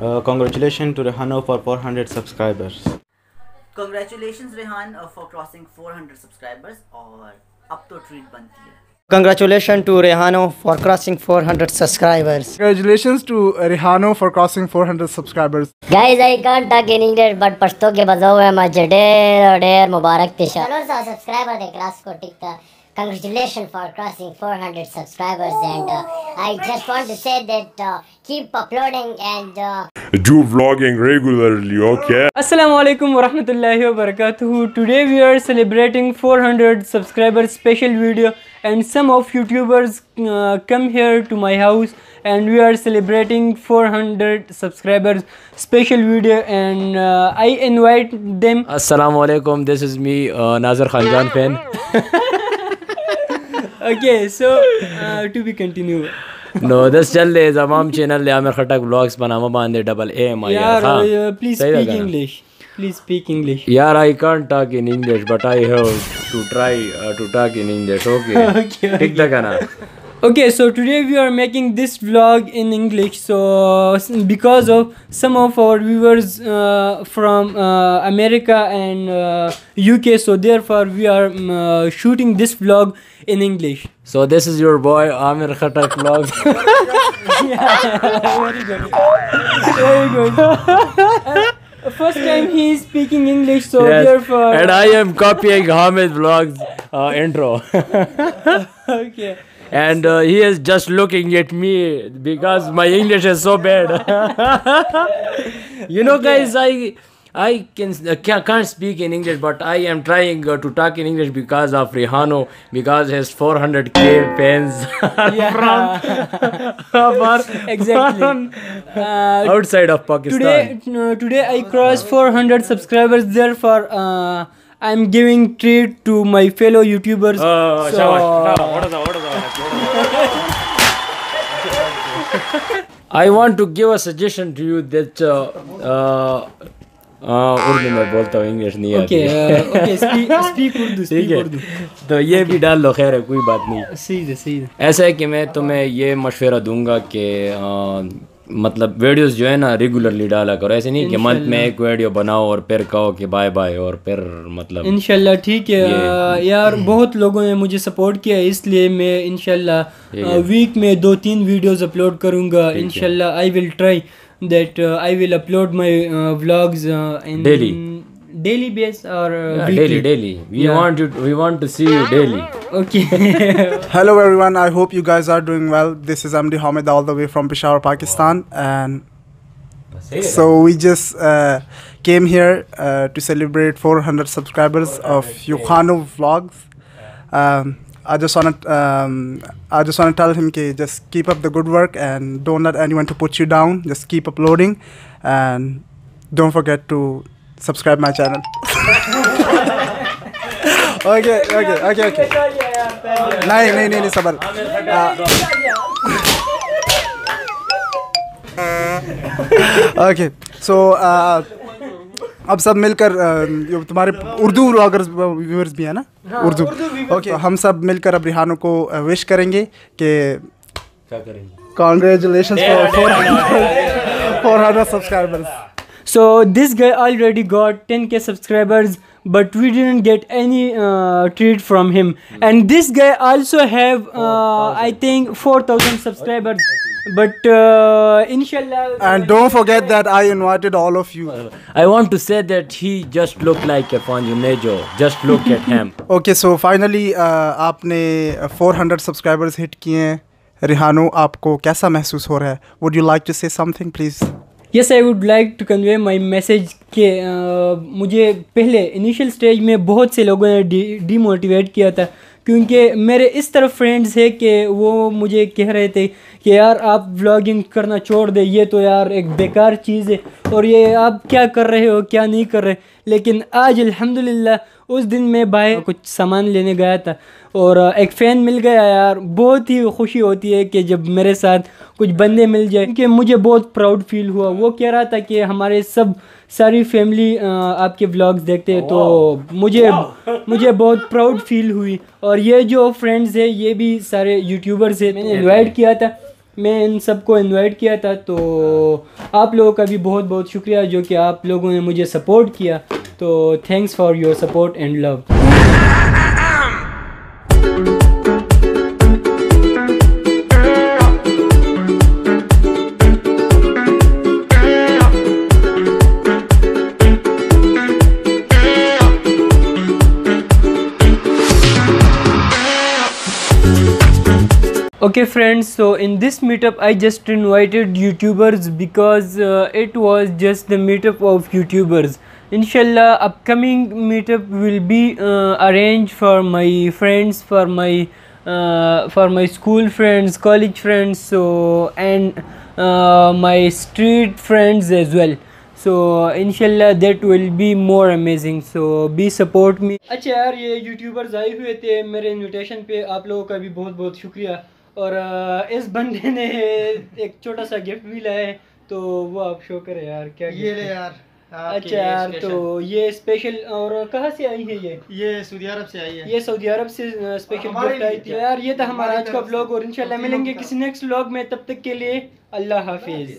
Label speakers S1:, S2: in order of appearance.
S1: Uh, congratulations to Rehano for 400 subscribers.
S2: Congratulations Rehan uh, for crossing 400 subscribers और अब तो treat बनती है
S3: Congratulations to Rehano for crossing 400 subscribers.
S4: Congratulations to Rehano for crossing 400 subscribers.
S5: Guys, I can't talk in English, but Pashto के बजाओ है मुझे ढेर ढेर मुबारक पेशा चलो सा सब्सक्राइबर दे क्लास को टिकता Congratulations for crossing 400 subscribers and uh, I just want to say that uh, keep uploading and uh,
S6: do vlogging regularly, okay?
S7: Assalamu alaikum warahmatullahi wabarakatuh. Today we are celebrating 400 subscribers special video and some of YouTubers uh, come here to my house and we are celebrating 400 subscribers special video and uh, I invite them.
S8: Assalamu alaikum. This is me, uh, Nazar Khanjan fan.
S7: okay, so uh, to be continued.
S8: नो दस चल ले तमाम channel ले आमिर खटक vlogs बनावा बांधे double A M I
S7: यार please speak English please speak English
S8: यार I can't talk in English but I have to try to talk in English okay ठीक लगा ना
S7: okay so today we are making this vlog in english. So because of some of our viewers uh, from uh, america and uh, uk so therefore we are um, shooting this vlog in english.
S8: So this is your boy amir khatak vlog.
S7: Yeah, very good. Very good. First time he is speaking english so yes. therefore
S8: and i am copying hamid vlogs intro.
S7: Okay
S8: and uh, he is just looking at me because my english is so bad. You know guys i i can uh, can't speak in english but i am trying uh, to talk in english because of rihano because his 400k fans
S7: from exactly.
S8: Uh, outside of pakistan.
S7: today today i crossed 400 subscribers therefore uh, I'm giving treat to my fellow YouTubers.
S8: Oh, so, I want to give a suggestion to you that uh, uh, Urdu में बोलता हूँ English नहीं आती।
S7: Okay speak Urdu
S8: ठीक है? तो ये भी डाल लो खैर है कोई बात नहीं।
S7: सीधे सीधे।
S8: ऐसा है कि मैं तुम्हें ये मशवरा दूँगा कि मतलब वीडियोस जो है ना रेगुलरली डाला करो। ऐसे नहीं कि मंथ में एक वीडियो बनाओ और फिर कहो कि बाय बाय और फिर मतलब
S7: इनशाला ठीक है। यार बहुत लोगों ने मुझे सपोर्ट किया इसलिए मैं इनशाला वीक में दो तीन वीडियोस अपलोड करूँगा इनशाला I will try that I will upload my vlogs in
S8: daily
S7: daily base or uh,
S8: yeah, daily daily. We yeah. want you we want to see you daily.
S7: Okay.
S4: Hello everyone. I hope you guys are doing well. This is amdi hamid all the way from peshawar pakistan. And so we just uh, came here uh, to celebrate 400 subscribers of Yukhano vlogs. Um, I just want to um, I just want to tell him कि just keep up the good work and don't let anyone to put you down. Just keep uploading. And don't forget to subscribe my channel. okay, okay, okay, okay. नहीं नहीं नहीं सबर okay so अब सब मिलकर तुम्हारे Urdu vloggers viewers भी है ना उर्दू ओके हम सब मिलकर अब रिहानों को विश करेंगे कि
S8: क्या करेंगे
S4: congratulation for four hundred subscribers
S7: so this guy already got 10k subscribers but we didn't get any uh, treat from him. Mm. and this guy also have uh, i think 4000 subscribers. But uh, inshallah
S4: and don't forget that i invited all of you.
S8: I want to say that he just looked like a Nejo. just look at him.
S4: Okay so finally uh, aapne 400 subscribers hit kiye rihano aapko kaisa mehsoos ho raha hai would you like to say something please?
S7: Yes I would like to convey my message के मुझे पहले initial stage में बहुत से लोगों ने demotivate किया था। क्योंकि मेरे इस तरफ़ फ्रेंड्स है कि वो मुझे कह रहे थे कि यार, आप व्लॉगिंग करना छोड़ दे, ये तो यार एक बेकार चीज़ है। और ये आप क्या कर रहे हो, क्या नहीं कर रहे? लेकिन आज अल्हम्दुलिल्लाह उस दिन मैं भाई कुछ सामान लेने गया था और एक फ़ैन मिल गया यार। बहुत ही खुशी होती है कि जब मेरे साथ कुछ बंदे मिल जाए क्योंकि मुझे बहुत प्राउड फील हुआ। वो कह रहा था कि हमारे सब सारी फैमिली आपके व्लॉग्स देखते हैं तो मुझे मुझे बहुत प्राउड फील हुई। और ये जो फ्रेंड्स है ये भी सारे यूट्यूबर्स है। मैंने इन्वाइट किया था। मैं इन सबको इनवाइट किया था तो आप लोगों का भी बहुत बहुत शुक्रिया, जो कि आप लोगों ने मुझे सपोर्ट किया। तो thanks for your support and love okay friends so in this meetup i just invited youtubers because uh, it was just the meetup of youtubers inshallah upcoming meetup will be uh, arranged for my friends for my uh, for my school friends college friends so and uh, my street friends as well so inshallah that will be more amazing so be support me अच्छा यार ये YouTubers आए हुए थे मेरे invitation पे आप लोगों का भी बहुत बहुत शुक्रिया और इस बंदे ने एक छोटा सा गिफ्ट भी लाया है तो वो आप शो करें यार क्या
S3: ये ले यार
S7: अच्छा यार तो ये स्पेशल और कहाँ से आई है ये?
S3: ये सऊदी अरब से आई है।
S7: ये सऊदी अरब से स्पेशल गिफ्ट आई थी। यार ये था हमारा आज का ब्लॉग और इंशाल्लाह मिलेंगे किसी नेक्स्ट ब्लॉग में तब तक के लिए अल्लाह हाफिज।